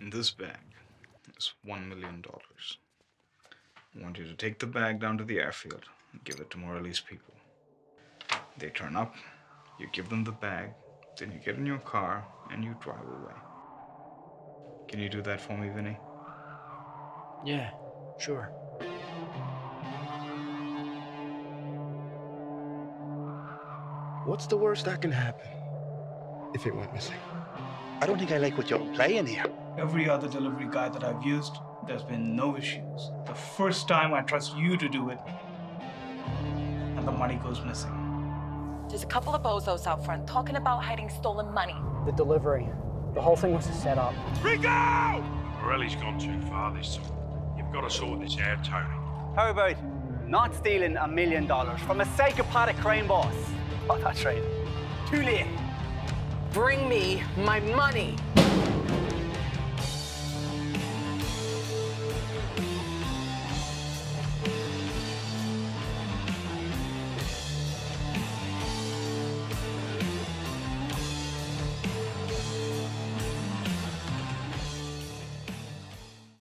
In this bag is $1 million. I want you to take the bag down to the airfield and give it to Morelli's people. They turn up, you give them the bag, then you get in your car and you drive away. Can you do that for me, Vinny? Yeah, sure. What's the worst that can happen if it went missing? I don't think I like what you're playing here. Every other delivery guy that I've used, there's been no issues. The first time I trust you to do it, and the money goes missing. There's a couple of bozos out front talking about hiding stolen money. The delivery. The whole thing was a setup. Morelli's gone too far this time. You've got to sort this out, Tony. How about not stealing a million dollars from a psychopathic crime boss? Oh, that's right. Too late. Bring me my money.